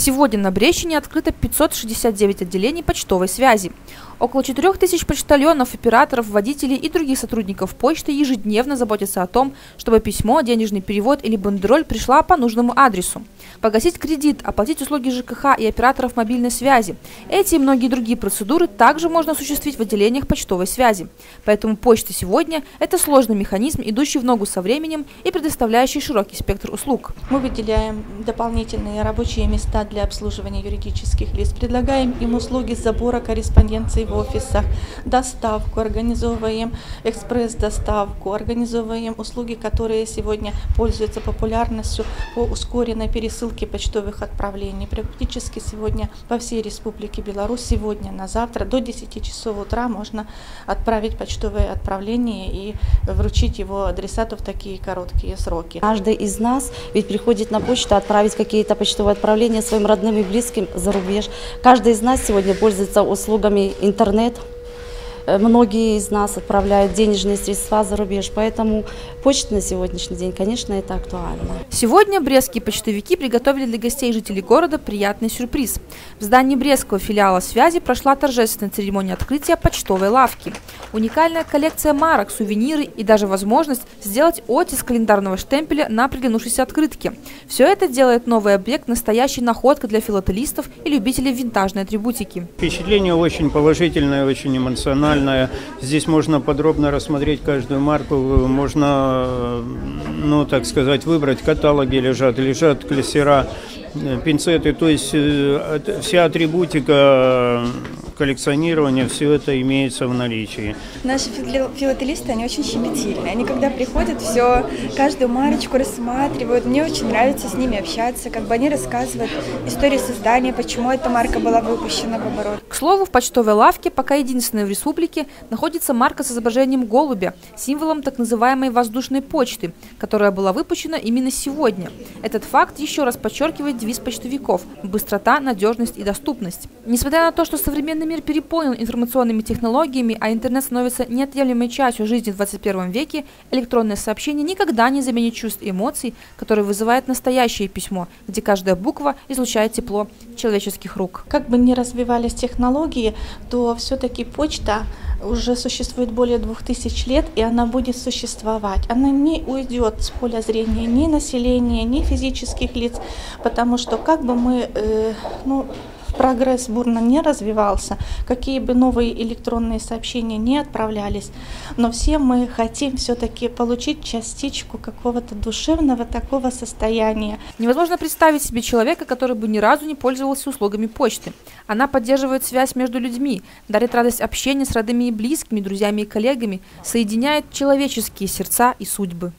Сегодня на Брещине открыто 569 отделений почтовой связи. Около 4 тысяч почтальонов, операторов, водителей и других сотрудников почты ежедневно заботятся о том, чтобы письмо, денежный перевод или бандероль пришла по нужному адресу. Погасить кредит, оплатить услуги ЖКХ и операторов мобильной связи. Эти и многие другие процедуры также можно осуществить в отделениях почтовой связи. Поэтому почта сегодня – это сложный механизм, идущий в ногу со временем и предоставляющий широкий спектр услуг. Мы выделяем дополнительные рабочие места для обслуживания юридических лиц. Предлагаем им услуги забора корреспонденции в офисах, доставку, организовываем экспресс-доставку, организовываем услуги, которые сегодня пользуются популярностью по ускоренной пересылке почтовых отправлений. Практически сегодня по всей Республике Беларусь сегодня на завтра до 10 часов утра можно отправить почтовое отправление и вручить его адресату в такие короткие сроки. Каждый из нас ведь приходит на почту отправить какие-то почтовые отправления своим родным и близким за рубеж. Каждый из нас сегодня пользуется услугами интернет. Э, многие из нас отправляют денежные средства за рубеж, поэтому почта на сегодняшний день, конечно, это актуально. Сегодня брестские почтовики приготовили для гостей и жителей города приятный сюрприз. В здании брестского филиала связи прошла торжественная церемония открытия почтовой лавки. Уникальная коллекция марок, сувениры и даже возможность сделать оттиск календарного штемпеля на приглянувшейся открытке. Все это делает новый объект настоящей находкой для филателистов и любителей винтажной атрибутики. Впечатление очень положительное, очень эмоциональное уникальная. Здесь можно подробно рассмотреть каждую марку, можно, ну, так сказать, выбрать. Каталоги лежат, лежат клессера, э, пинцеты, то есть э, вся атрибутика коллекционирования, все это имеется в наличии. Наши филателисты, они очень щепетильные. Они когда приходят, все, каждую марочку рассматривают. Мне очень нравится с ними общаться, как бы они рассказывают историю создания, почему эта марка была выпущена в оборот. К слову, в почтовой лавке, пока единственной в республике, находится марка с изображением голубя, символом так называемой воздушной почты, которая была выпущена именно сегодня. Этот факт еще раз подчеркивает девиз почтовиков – быстрота, надежность и доступность. Несмотря на то, что современный мир переполнен информационными технологиями, а интернет становится неотъемлемой частью жизни в 21 веке, электронное сообщение никогда не заменит чувств и эмоций, которые вызывает настоящее письмо, где каждая буква излучает тепло человеческих рук. Как бы ни развивались технологии, то все-таки почта уже существует более двух тысяч лет, и она будет существовать. Она не уйдет с поля зрения ни населения, ни физических лиц, потому что как бы мы, э, ну, прогресс бурно не развивался, какие бы новые электронные сообщения не отправлялись, но все мы хотим все-таки получить частичку какого-то душевного такого состояния. Невозможно представить себе человека, который бы ни разу не пользовался услугами почты. Она поддерживает связь между людьми, дарит радость общения с родными и близкими, друзьями и коллегами, соединяет человеческие сердца и судьбы.